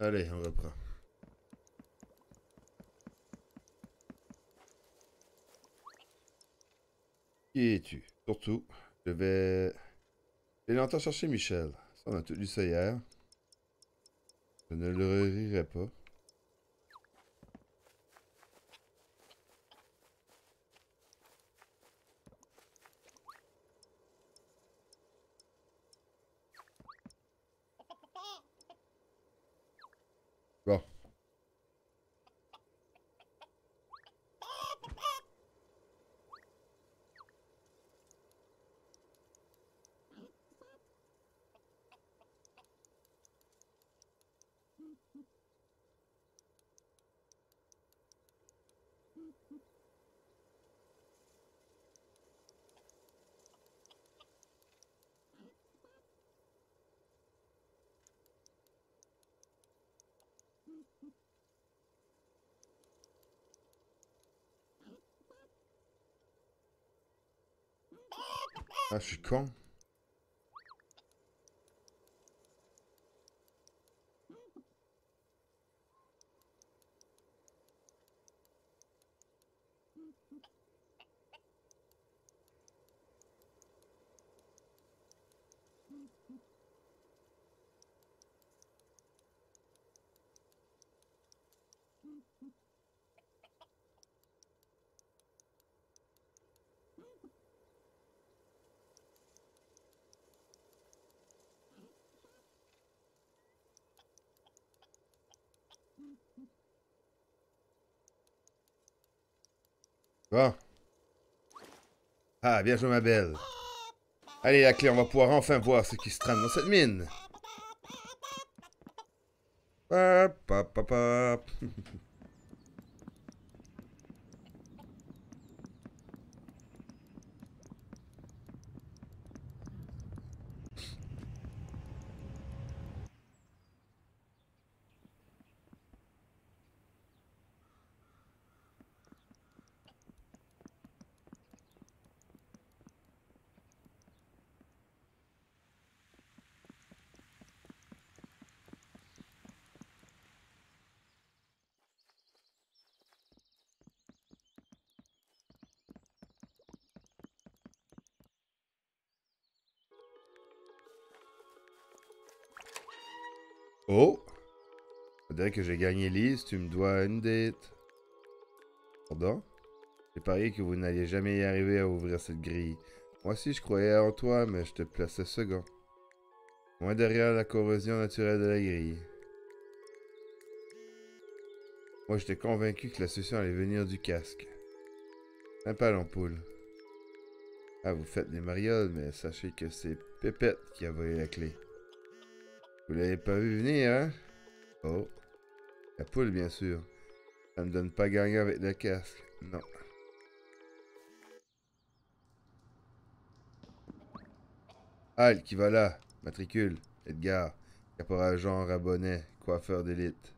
Allez, on reprend. Qui es-tu? Surtout, je vais... J'ai longtemps chercher Michel. Ça, on a tout lu ça hier. Je ne le rirai pas. Bon. Ah, je suis con. Ah, bien joué, ma belle. Allez, la clé, on va pouvoir enfin voir ce qui se trame dans cette mine. que j'ai gagné Lise, tu me dois une date. Pardon? J'ai parié que vous n'alliez jamais y arriver à ouvrir cette grille. Moi aussi, je croyais en toi, mais je te plaçais second. Moins derrière la corrosion naturelle de la grille. Moi, j'étais convaincu que la solution allait venir du casque. Sympa l'ampoule. Ah, vous faites des marioles, mais sachez que c'est Pépette qui a volé la clé. Vous l'avez pas vu venir, hein? Oh. La poule, bien sûr. Ça me donne pas gagner avec le casque. Non. Al, qui va là? Matricule. Edgar. Caporal Jean Rabonnet. Coiffeur d'élite.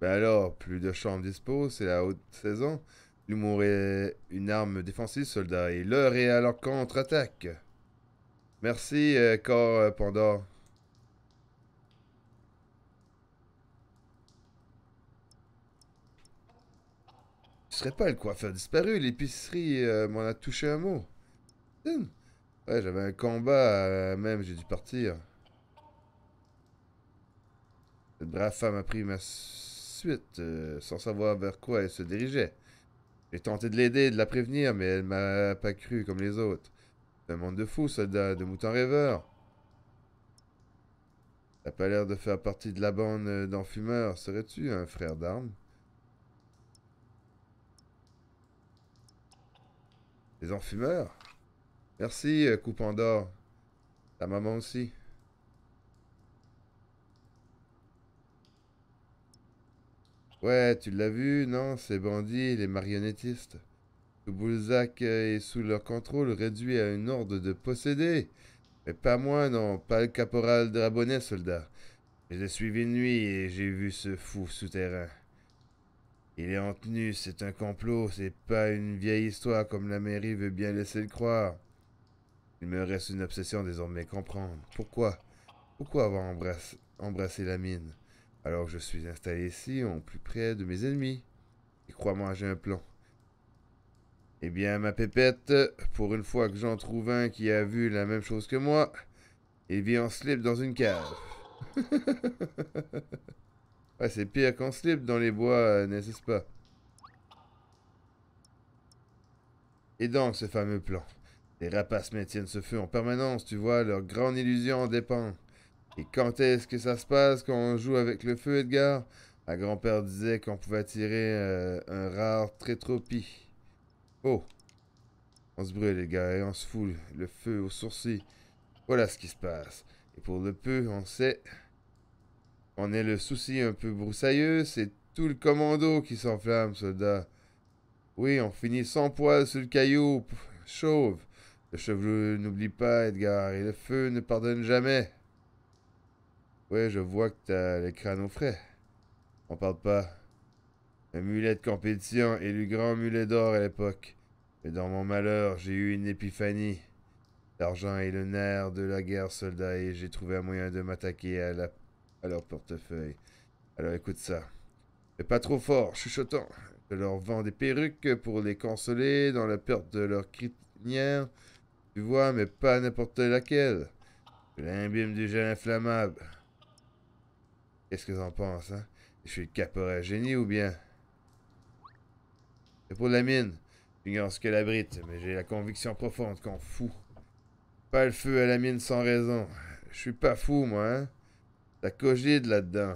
Ben alors, plus de chambres dispo, c'est la haute saison. L'humour est une arme défensive, soldat. Et l'heure est à leur contre-attaque. Merci, euh, corps euh, Pandore. Tu serais pas le coiffeur disparu, l'épicerie euh, m'en a touché un mot. Hum. Ouais, j'avais un combat, euh, même, j'ai dû partir. Cette brave femme a pris ma suite, euh, sans savoir vers quoi elle se dirigeait. J'ai tenté de l'aider, de la prévenir, mais elle m'a pas cru comme les autres. Un monde de fous, soldat, de moutons rêveurs. T'as pas l'air de faire partie de la bande d'enfumeurs. Serais-tu un frère d'armes? Les enfumeurs? Merci, euh, Coupant d'or. Ta maman aussi. Ouais, tu l'as vu, non? Ces bandits, les marionnettistes. Boulzac est sous leur contrôle, réduit à une ordre de posséder. Mais pas moi, non, pas le caporal Drabonnet, soldat. Je l'ai suivi une nuit et j'ai vu ce fou souterrain. Il est en tenue, c'est un complot, c'est pas une vieille histoire comme la mairie veut bien laisser le croire. Il me reste une obsession désormais comprendre. Pourquoi? Pourquoi avoir embrassé, la mine? Alors je suis installé ici, au plus près de mes ennemis. Et crois-moi, j'ai un plan. Eh bien, ma pépette, pour une fois que j'en trouve un qui a vu la même chose que moi, il vit en slip dans une cave. ouais, c'est pire qu'en slip dans les bois, n'est-ce pas? Et donc, ce fameux plan. Les rapaces maintiennent ce feu en permanence, tu vois, leur grande illusion en dépend. Et quand est-ce que ça se passe quand on joue avec le feu, Edgar? Ma grand-père disait qu'on pouvait tirer euh, un rare trétropie. Oh On se brûle, les gars, et on se fout le feu au sourcil. Voilà ce qui se passe. Et pour le peu, on sait. On est le souci un peu broussailleux, c'est tout le commando qui s'enflamme, soldat. Oui, on finit sans poil sur le caillou, chauve. Le chevelu n'oublie pas, Edgar, et le feu ne pardonne jamais. Ouais, je vois que t'as les crânes au frais. On parle pas. Un mulet de compétition et le grand mulet d'or à l'époque. Mais dans mon malheur, j'ai eu une épiphanie. L'argent est le nerf de la guerre, soldat, et j'ai trouvé un moyen de m'attaquer à, la... leur portefeuille. Alors écoute ça. Mais pas trop fort, chuchotant. Je leur vends des perruques pour les consoler dans la perte de leur crinière. Tu vois, mais pas n'importe laquelle. Je l'imbime du gel inflammable. Qu'est-ce que t'en penses, hein? Je suis le caporal génie ou bien? C'est pour la mine. J'ignore ce qu'elle abrite, mais j'ai la conviction profonde qu'on fout. Pas le feu à la mine sans raison. Je suis pas fou, moi, hein? T'as cogide là-dedans.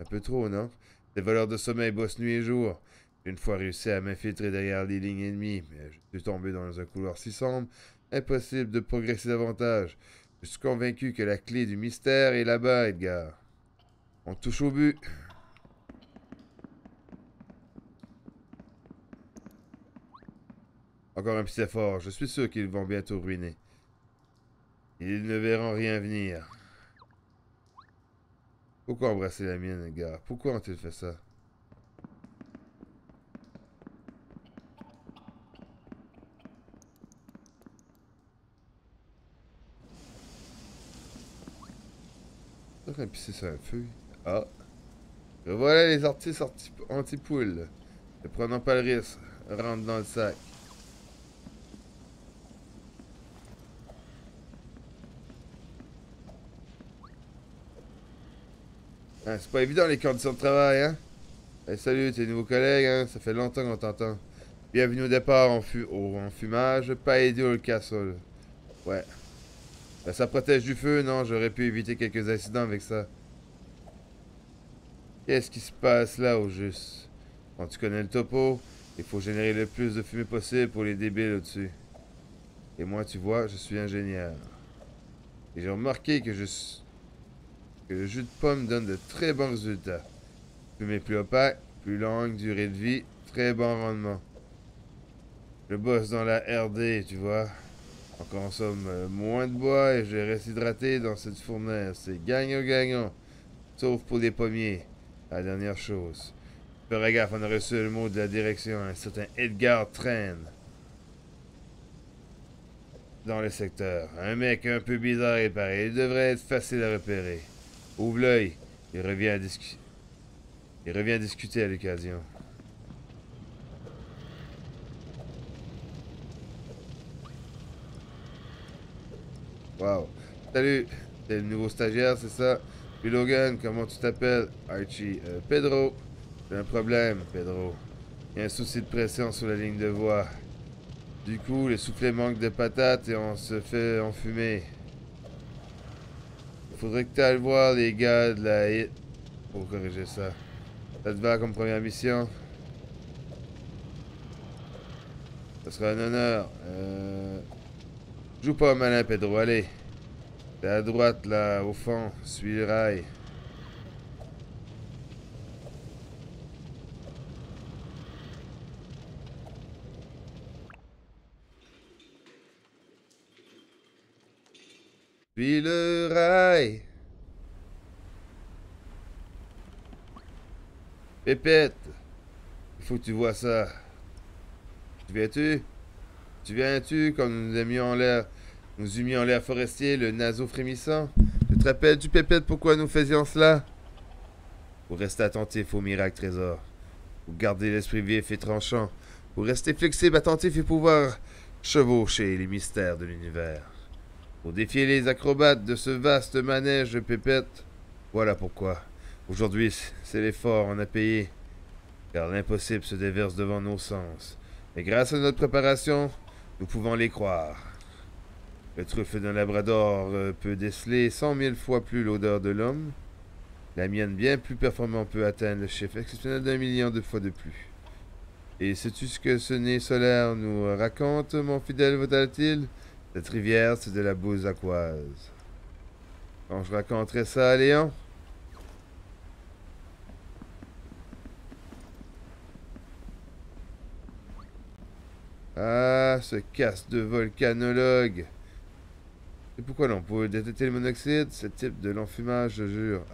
Un peu trop, non? Les voleurs de sommeil bossent nuit et jour. Une fois réussi à m'infiltrer derrière les lignes ennemies, mais je suis tombé dans un couloir si sombre, impossible de progresser davantage. Je suis convaincu que la clé du mystère est là-bas, Edgar. On touche au but. Encore un petit effort. Je suis sûr qu'ils vont bientôt ruiner. Ils ne verront rien venir. Pourquoi embrasser la mienne, gars? Pourquoi ont-ils fait ça? Pisser un feu? Ah. voilà les artistes anti-poules. Ne prenons pas le risque. Rentre dans le sac. Hein, c'est pas évident les conditions de travail, hein? salut, tes nouveaux collègues, hein? Ça fait longtemps qu'on t'entend. Bienvenue au départ en, en fumage, pas idiot le castle. Ouais. Ben, ça protège du feu, non? J'aurais pu éviter quelques incidents avec ça. Qu'est-ce qui se passe là au juste? Quand tu connais le topo, il faut générer le plus de fumée possible pour les débiles au-dessus. Et moi, tu vois, je suis ingénieur. Et j'ai remarqué que je suis que le jus de pomme donne de très bons résultats. Fumée plus opaque, plus longue durée de vie, très bon rendement. Je bosse dans la RD, tu vois. On consomme euh, moins de bois et je reste hydraté dans cette fournaise. C'est gagnant-gagnant. Sauf pour les pommiers. La dernière chose. Fais gaffe, on a reçu le mot de la direction. Un certain Edgar Train. Dans le secteur. Un mec un peu bizarre et pareil. Il devrait être facile à repérer. Ouvre l'œil. Il revient à discuter. Il revient à discuter à l'occasion. Wow. Salut. T'es le nouveau stagiaire, c'est ça? Puis Logan, comment tu t'appelles? Archie. Euh, Pedro. J'ai un problème, Pedro. Il y a un souci de pression sur la ligne de voie. Du coup, les soufflets manquent de patates et on se fait enfumer. Faudrait que tu ailles voir les gars de la hit pour corriger ça. Ça te va comme première mission? Ça sera un honneur. Euh... Joue pas malin, Pedro, allez. T'es à droite, là, au fond. Suis le rail. Puis le rail. Pépette. Il faut que tu vois ça. Tu viens-tu? Tu viens-tu quand nous nous mis en l'air, nous eûmes en l'air forestier, le naseau frémissant? Tu te rappelles-tu, Pépette, pourquoi nous faisions cela? Vous restez attentif au miracle trésor. Vous gardez l'esprit vif et tranchant. Vous restez flexible, attentif et pouvoir chevaucher les mystères de l'univers. Pour défier les acrobates de ce vaste manège de pépettes. Voilà pourquoi. Aujourd'hui, c'est l'effort en a payé. Car l'impossible se déverse devant nos sens. Mais grâce à notre préparation, nous pouvons les croire. Le truffe d'un labrador euh, peut déceler cent mille fois plus l'odeur de l'homme. La mienne, bien plus performante, peut atteindre le chiffre exceptionnel d'un million de fois de plus. Et sais-tu ce que ce nez solaire nous raconte, mon fidèle volatile Cette rivière, c'est de la bouse aqueuse. Quand je raconterai ça à Léon Ah, ce casse de volcanologue Et pourquoi non Pour détecter le monoxyde, ce type de l'enfumage, je jure.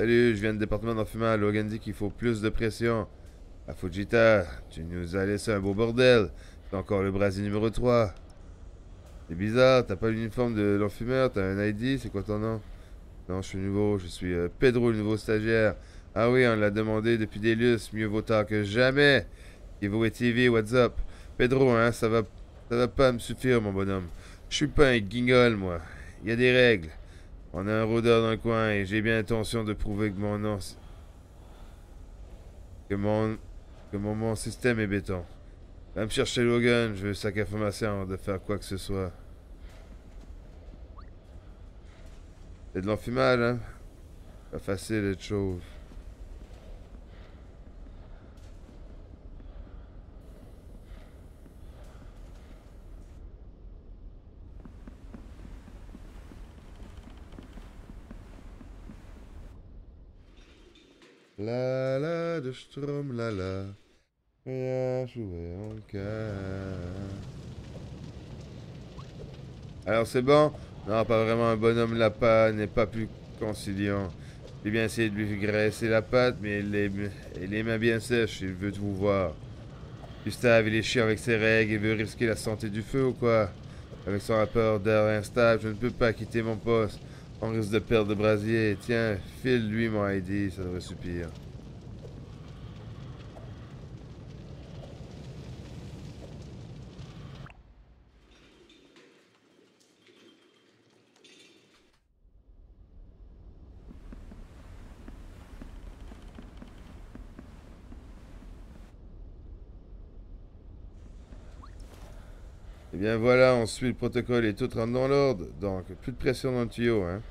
Salut, je viens du département d'enfumage. Logan dit qu'il faut plus de pression. À Fujita, tu nous as laissé un beau bordel. C'est encore le brasier numéro 3. C'est bizarre, t'as pas l'uniforme de l'enfumeur, t'as un ID, c'est quoi ton nom? Non, je suis nouveau, je suis euh, Pedro, le nouveau stagiaire. Ah oui, on l'a demandé depuis des lustres, mieux vaut tard que jamais. Evo et TV, what's up? Pedro, hein, ça va, ça va pas me suffire, mon bonhomme. Je suis pas un guignol, moi. Il y a des règles. On a un rôdeur dans le coin et j'ai bien l'intention de prouver que mon nom... Que mon... Que mon, système est béton. Va me chercher Logan, je veux sa information de faire quoi que ce soit. C'est de l'enfumage, hein? Pas facile de chose. La la de Strom, la la. Rien jouer Alors c'est bon? Non, pas vraiment un bonhomme lapin, n'est pas plus conciliant. J'ai bien essayé de lui graisser la patte, mais il est, les mains bien sèches, il veut vous voir. Gustave, il est chiant avec ses règles, il veut risquer la santé du feu ou quoi? Avec son rapport d'air instable, je ne peux pas quitter mon poste. On risque de perdre le brasier. Tiens, file-lui mon ID, ça devrait suffire. Bien voilà, on suit le protocole et tout rentre dans l'ordre. Donc, plus de pression dans le tuyau, hein.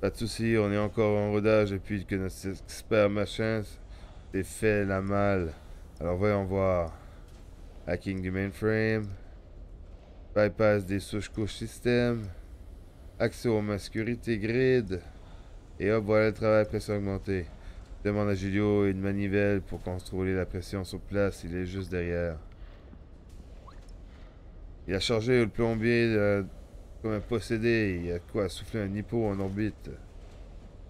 Pas de soucis, on est encore en rodage depuis que notre expert machin s'est fait la malle. Alors voyons voir. Hacking du mainframe. Bypass des souches couches système. Accès aux sécurité grid. Et hop, voilà le travail pression augmentée. Demande à Julio une manivelle pour contrôler la pression sur place. Il est juste derrière. Il a chargé le plombier euh, comme un possédé. Il a quoi Souffler un hippo en orbite.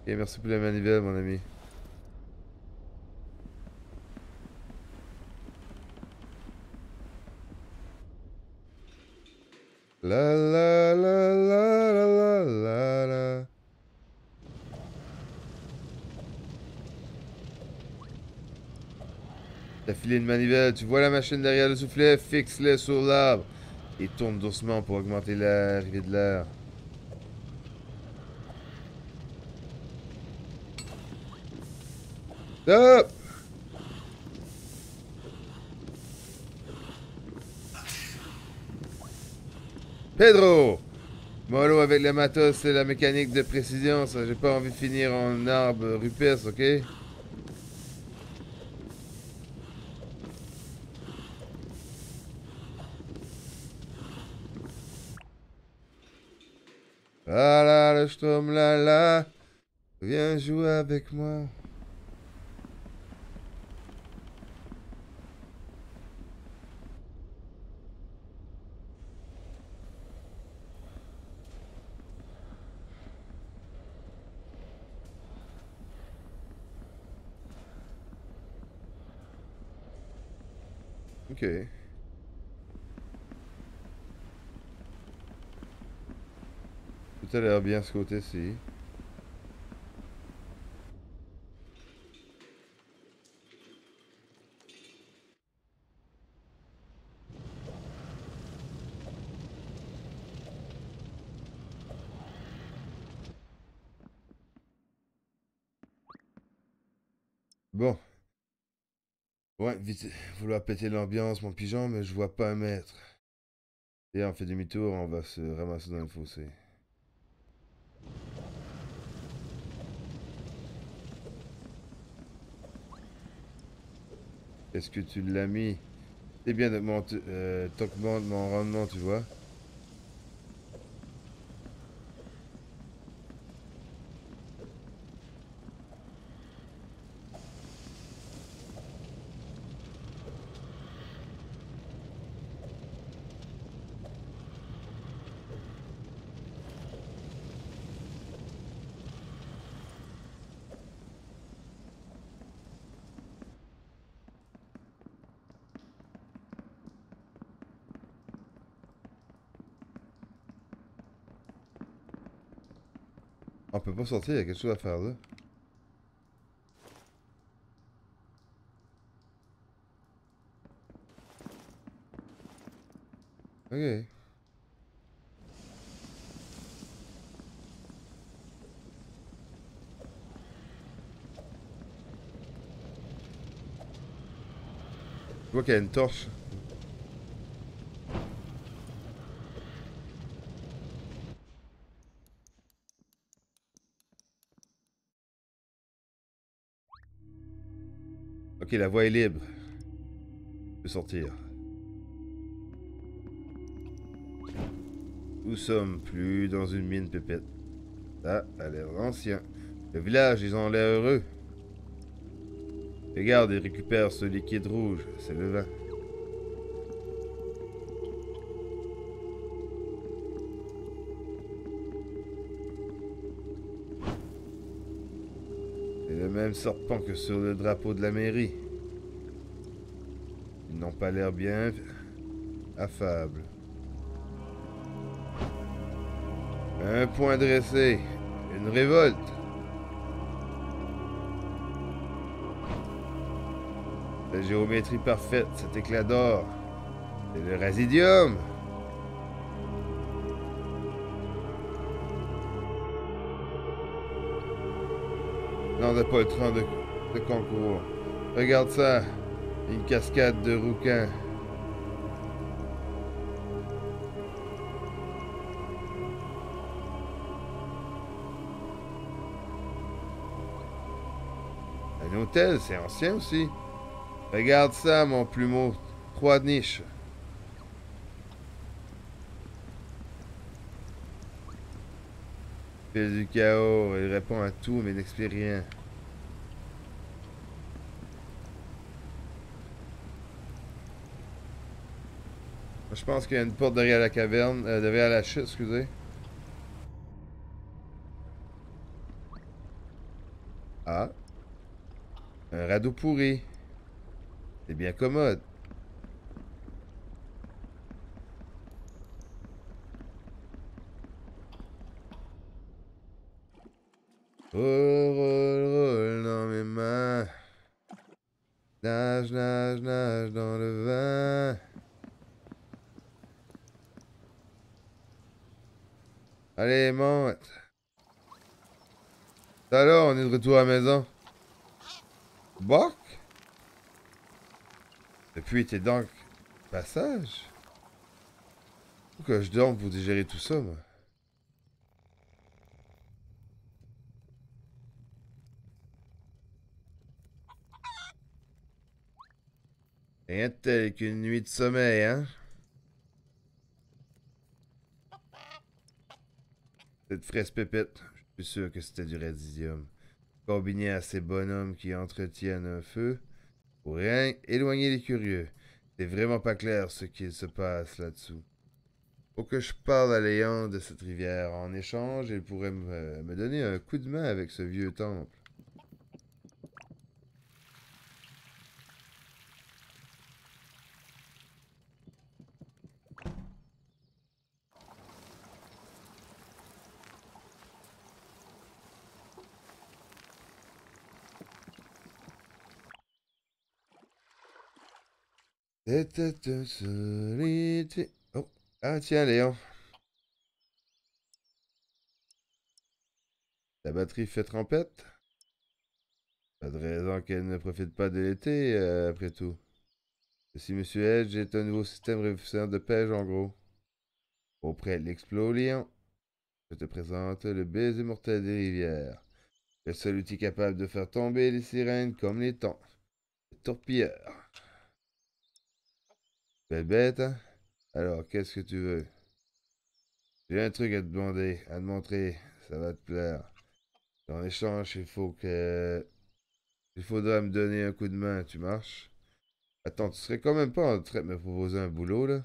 Et merci pour la manivelle, mon ami. La la la la la la la T'as filé une manivelle, tu vois la machine derrière le soufflet, fixe-le sur l'arbre. Et tourne doucement pour augmenter l'arrivée de l'air. Stop! Pedro! Mollo avec le matos et la mécanique de précision, ça j'ai pas envie de finir en arbre rupestre, ok? Ah là, le là. Viens jouer avec moi. Ok. Tout a l'air bien ce côté-ci. Bon. Ouais, vite, vouloir péter l'ambiance, mon pigeon, mais je vois pas un mètre. Et on fait demi-tour, on va se ramasser dans le fossé. Est-ce que tu l'as mis? C'est bien d'augmenter euh, mon rendement, tu vois. On peut pas sortir, il y a quelque chose à faire là. Ok. Je vois qu'il y a une torche. La voie est libre. Je peux sortir. Nous sommes plus dans une mine pépette. Ça a l'air ancien. Le village, ils ont l'air heureux. Regarde, ils récupèrent ce liquide rouge. C'est le vin. C'est le même serpent que sur le drapeau de la mairie. Pas l'air bien affables. Un point dressé. Une révolte. La géométrie parfaite, cet éclat d'or. C'est le rasidium. Non, n'a pas le train de concours. Regarde ça. Une cascade de rouquins. Un hôtel, c'est ancien aussi. Regarde ça, mon plumeau. Trois niches. Fils du chaos, il répond à tout mais n'explique Je pense qu'il y a une porte derrière la caverne, euh, derrière la chute, excusez. Ah. Un radeau pourri. C'est bien commode. Roule, roule, roule dans mes mains. Nage, nage, nage dans le vin. Allez, monte. Alors, on est de retour à la maison. Boc? Depuis t'es donc passage? Faut que je dorme pour digérer tout ça, moi? Rien de tel qu'une nuit de sommeil, hein? Cette fraise pépite, je suis sûr que c'était du radidium. Combiné à ces bonhommes qui entretiennent un feu, pour rien éloigner les curieux. C'est vraiment pas clair ce qu'il se passe là-dessous. Faut que je parle à Léon de cette rivière. En échange, il pourrait me, me donner un coup de main avec ce vieux temple. Oh, ah tiens, Léon. La batterie fait trempette? Pas de raison qu'elle ne profite pas de l'été, après tout. Si M. Edge est un nouveau système révolutionnaire de pêche, en gros. Auprès de l'explosion, je te présente le baiser mortel des rivières. Le seul outil capable de faire tomber les sirènes comme les temps. Le torpilleur. Belle bête, hein? Alors, qu'est-ce que tu veux? J'ai un truc à te demander, à te montrer. Ça va te plaire. En échange, il faut que... Il faudra me donner un coup de main. Tu marches? Attends, tu serais quand même pas en train de me proposer un boulot, là?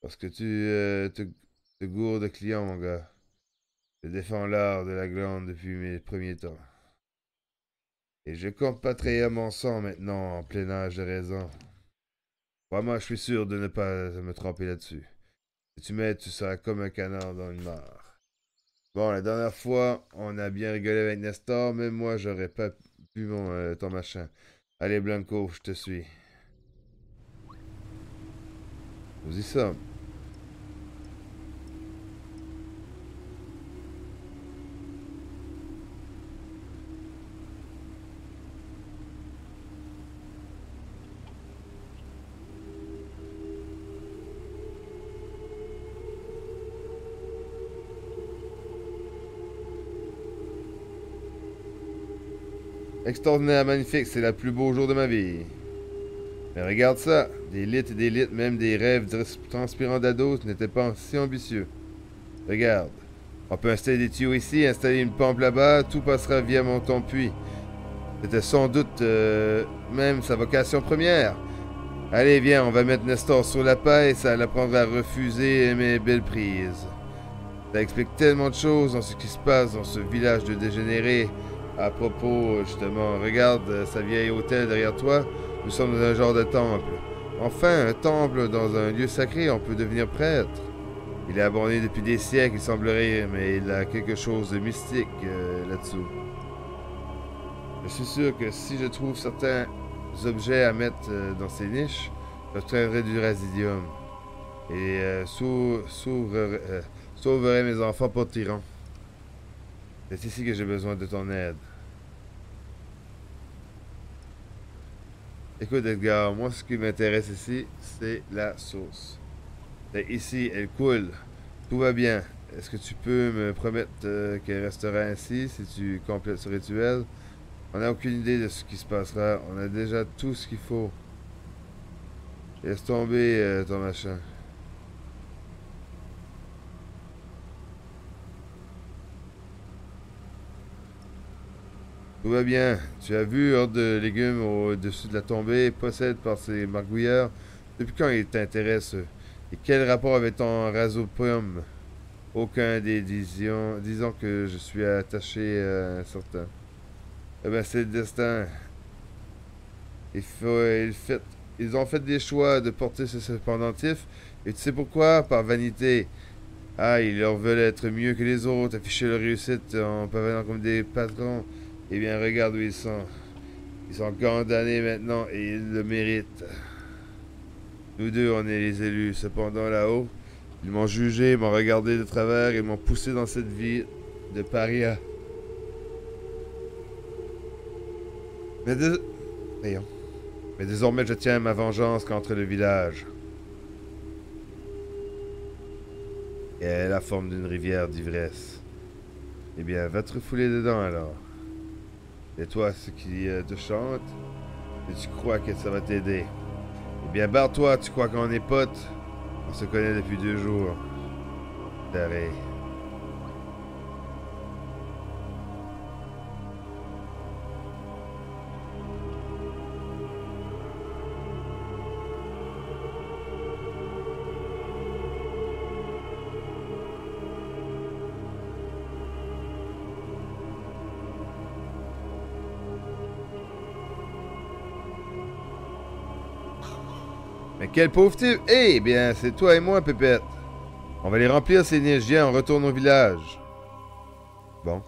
Parce que tu euh, te, te gourdes de clients, mon gars. Je défends l'art de la glande depuis mes premiers temps. Et je compte pas trahir mon sang maintenant, en plein âge de raison. Moi, je suis sûr de ne pas me tromper là-dessus. Si tu m'aides, tu seras comme un canard dans une mare. Bon, la dernière fois, on a bien rigolé avec Nestor, mais moi, j'aurais pas pu mon, euh, ton machin. Allez, Blanco, je te suis. Nous y sommes. Extraordinaire, magnifique, c'est le plus beau jour de ma vie. Mais regarde ça, des litres et des litres, même des rêves transpirants d'ado n'étaient pas si ambitieux. Regarde, on peut installer des tuyaux ici, installer une pompe là-bas, tout passera via mon puits. C'était sans doute euh, même sa vocation première. Allez, viens, on va mettre Nestor sur la paille, ça l'apprendra à refuser mes belles prises. Ça explique tellement de choses dans ce qui se passe dans ce village de dégénérés. À propos, justement, regarde euh, sa vieille hôtel derrière toi. Nous sommes dans un genre de temple. Enfin, un temple dans un lieu sacré, on peut devenir prêtre. Il est abandonné depuis des siècles, il semblerait, mais il a quelque chose de mystique euh, là-dessous. Je suis sûr que si je trouve certains objets à mettre euh, dans ces niches, j'obtiendrai du rasidium. Et sauverai mes enfants pour tyran. C'est ici que j'ai besoin de ton aide. Écoute Edgar, moi ce qui m'intéresse ici, c'est la source. ici, elle coule. Tout va bien. Est-ce que tu peux me promettre euh, qu'elle restera ainsi si tu complètes ce rituel? On n'a aucune idée de ce qui se passera. On a déjà tout ce qu'il faut. Laisse tomber euh, ton machin. Tout va bien. Tu as vu Horde de légumes au-dessus de la tombée, possède par ces margouilleurs. Depuis quand il t'intéresse? Et quel rapport avec ton rasopium Aucun des disons, disons que je suis attaché à un certain. Eh ben c'est le destin. Il faut, ils ont fait des choix de porter ce pendentif. Et tu sais pourquoi? Par vanité. Ah, ils leur veulent être mieux que les autres, afficher leur réussite en parvenant comme des patrons. Eh bien, regarde où ils sont. Ils sont condamnés maintenant et ils le méritent. Nous deux, on est les élus. Cependant, là-haut, ils m'ont jugé, m'ont regardé de travers et m'ont poussé dans cette vie de paria. Mais, Mais désormais, je tiens ma vengeance contre le village. Et elle a la forme d'une rivière d'ivresse. Eh bien, va te refouler dedans alors. Et toi, ce qui euh, te chante, et tu crois que ça va t'aider? Eh bien, barre-toi, tu crois qu'on est potes? On se connaît depuis deux jours. D'arrêt. quel pauvre type! Eh bien, c'est toi et moi, Pépette. On va les remplir, ces niches. on retourne au village. Bon.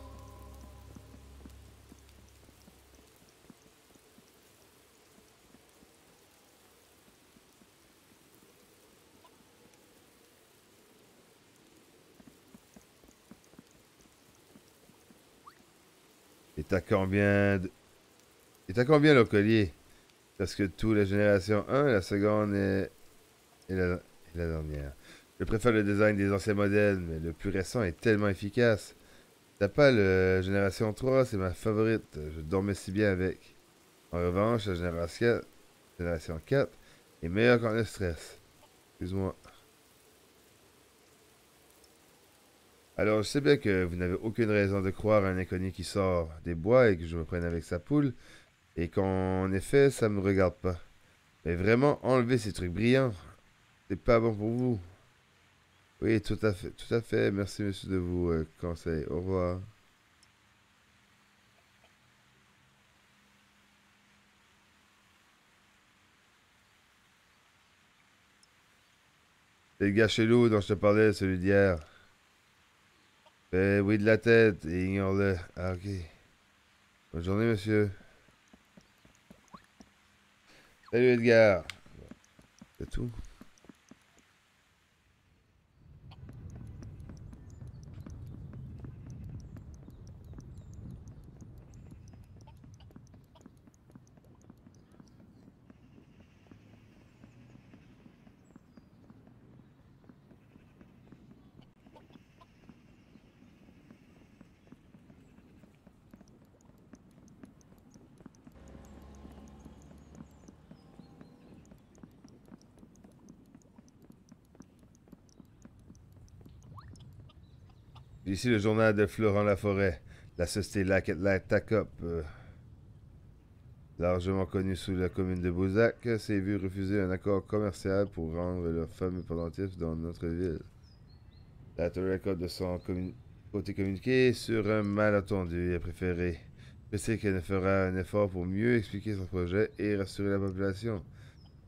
Et t'as combien de... Et t'as combien le collier? Parce que tout la génération 1, la seconde. Et la... la dernière. Je préfère le design des anciens modèles, mais le plus récent est tellement efficace. T'as pas le génération 3, c'est ma favorite. Je dormais si bien avec. En revanche, la génération 4, génération 4 est meilleure quand le stress. Excuse-moi. Alors, je sais bien que vous n'avez aucune raison de croire à un inconnu qui sort des bois et que je me prenne avec sa poule, et qu'en effet, ça me regarde pas. Mais vraiment, enlever ces trucs brillants, c'est pas bon pour vous. Oui, tout à fait, tout à fait. Merci, monsieur, de vous euh, conseiller. Au revoir. C'est le gars chelou dont je te parlais, celui d'hier. Oui de la tête ignore-le. Ah, ok. Bonne journée, monsieur. Salut, Edgar. C'est tout. Le journal de Florent Laforêt, la société Lac TACOP, euh, largement connue sous la commune de Beauzac, s'est vu refuser un accord commercial pour rendre leur fameux pendentif dans notre ville. La record de son côté communiqué sur un malentendu. A préféré préciser qu'elle ne fera un effort pour mieux expliquer son projet et rassurer la population.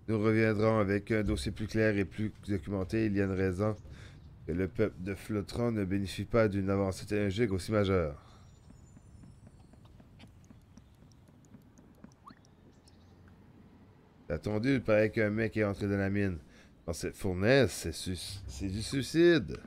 Nous reviendrons avec un dossier plus clair et plus documenté. Il y a une raison que le peuple de Flotron ne bénéficie pas d'une avancée technologique aussi majeure. Attendu, il paraît qu'un mec est entré dans la mine. Dans cette fournaise, c'est du suicide.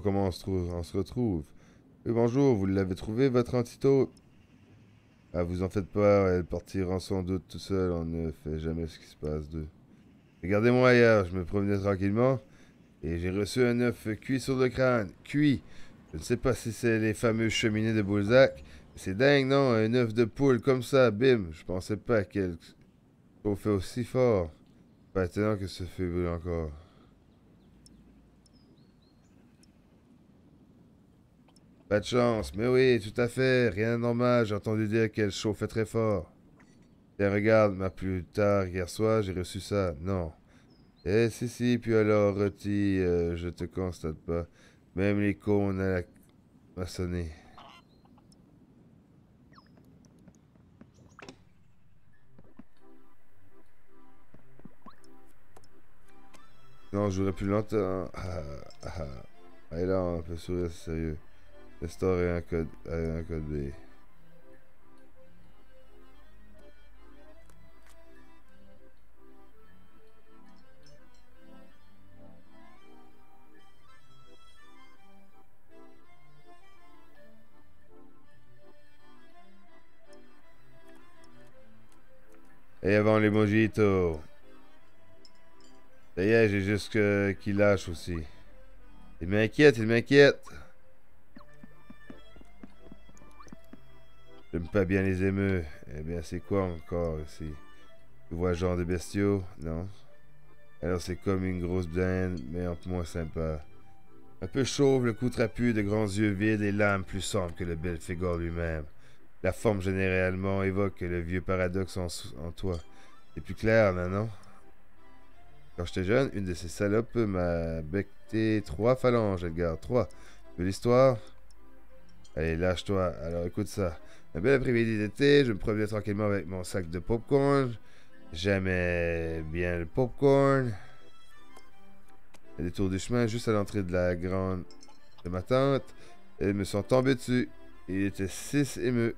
Comment on se, retrouve? Oui, bonjour, vous l'avez trouvé, votre antidote? Ah, vous en faites pas, elle partira sans doute tout seul, on ne fait jamais ce qui se passe d'eux. Regardez-moi ailleurs, je me promenais tranquillement, et j'ai reçu un œuf cuit sur le crâne. Cuit Je ne sais pas si c'est les fameux cheminées de Boulzac. C'est dingue, non? Un œuf de poule comme ça, bim Je pensais pas qu'elle fait aussi fort. Pas étonnant que ce fait brûler encore. Pas de chance, mais oui, tout à fait, rien de normal, j'ai entendu dire qu'elle chauffait très fort. Tiens, regarde, ma plus tard, hier soir, j'ai reçu ça. Non. Eh, si, si, puis alors, Roti, euh, je te constate pas. Même les cônes à la maçonner. Non, j'aurais pu longtemps. Ah, ah, ah. là, on peut sourire, sérieux. Restaurer un code, un code B. Et avant les mojitos. Ça y est, j'ai juste que qui lâche aussi. Il m'inquiète, il m'inquiète. Pas bien les émeux. Eh bien, c'est quoi encore ici? Tu vois genre de bestiaux? Non Alors c'est comme une grosse dinde, mais un peu moins sympa. Un peu chauve, le cou trapu, de grands yeux vides et l'âme plus sombre que le bel Fégor lui-même. La forme généralement évoque le vieux paradoxe en, toi. C'est plus clair, non? Quand j'étais jeune, une de ces salopes m'a becté trois phalanges, Edgar. Trois. Veux l'histoire? Allez, lâche-toi. Alors écoute ça. Un bel après-midi d'été, je me promenais tranquillement avec mon sac de popcorn. J'aimais bien le popcorn. À des tours du chemin, juste à l'entrée de la grande de ma tante, elles me sont tombées dessus. Il était six émeux.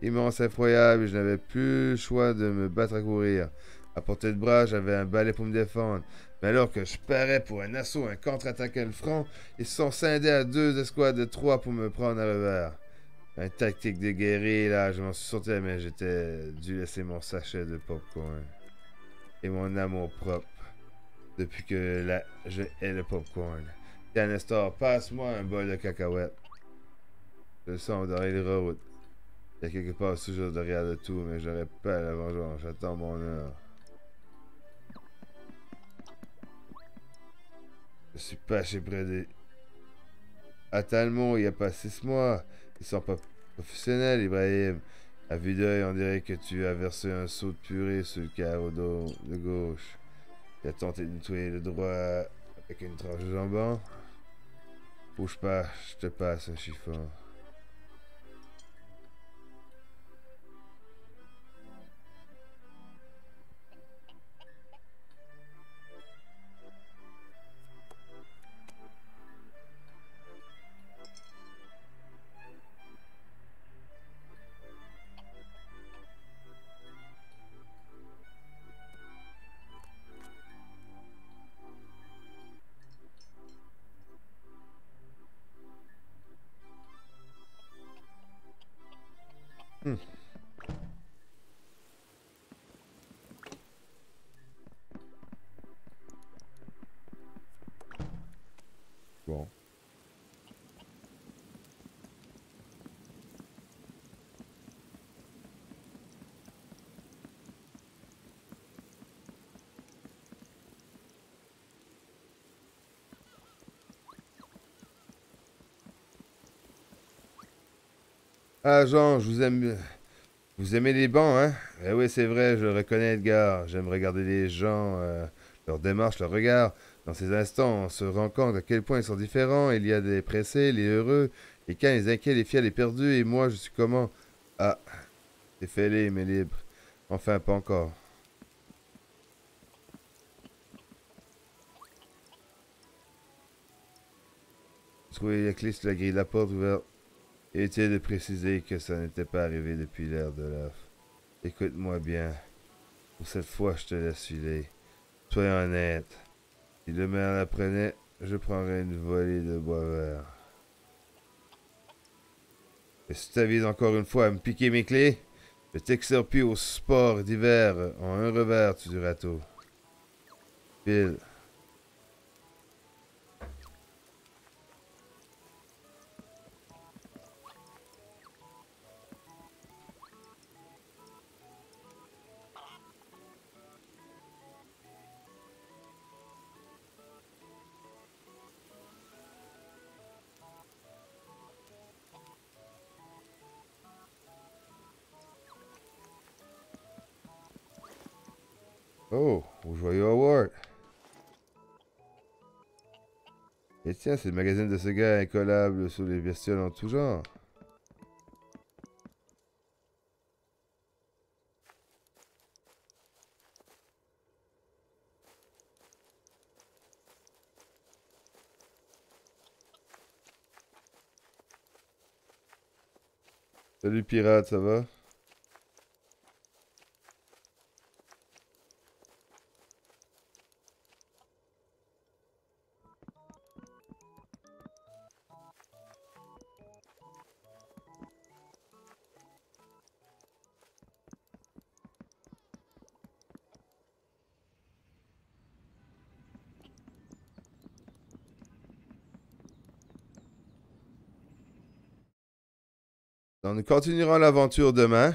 Immense, incroyable, et je n'avais plus le choix de me battre à courir. À portée de bras, j'avais un balai pour me défendre. Mais alors que je parais pour un assaut, un contre-attaque le front, ils se sont scindés à deux escouades de trois pour me prendre à revers. Un tactique de guerrier, là, je m'en suis sorti, mais j'étais dû laisser mon sachet de popcorn. Et mon amour propre. Depuis que là, je hais le popcorn. Tiens, Nestor, passe-moi un bol de cacahuètes. Je sens dans les routes. Il y a quelque part toujours derrière de tout, mais j'aurais pas la vengeance. J'attends mon heure. Je suis pas chez Brady. À Talmont, il n'y a pas six mois. Ils sont pas professionnels, Ibrahim. À vue d'œil, on dirait que tu as versé un seau de purée sur le carreau de gauche. Tu as tenté de nettoyer le droit avec une tranche de jambon. Bouge pas, je te passe un chiffon. Ah Jean, je vous aime. Vous aimez les bancs, hein? Eh oui, c'est vrai, je reconnais Edgar. J'aime regarder les gens, euh, leur démarche, leur regard. Dans ces instants, on se rend compte à quel point ils sont différents. Il y a des pressés, les heureux, les calmes, les inquiets, les fiers, les perdus. Et moi, je suis comment? Ah, c'est fêlé, mais libre. Enfin, pas encore. Trouver la clé sur la grille la porte ouverte. Inutile de préciser que ça n'était pas arrivé depuis l'ère de l'œuf. Écoute-moi bien. Pour cette fois, je te laisse filer. Sois honnête. Si le maire l'apprenait, je prendrais une volée de bois vert. Et si tu t'avises encore une fois à me piquer mes clés, je t'exerpie au sport d'hiver en un revers du râteau. Pile. Joyeux Howard. Et tiens, c'est le magazine de ce gars incollable sur les bestioles en tout genre. Salut pirate, ça va? Nous continuerons l'aventure demain.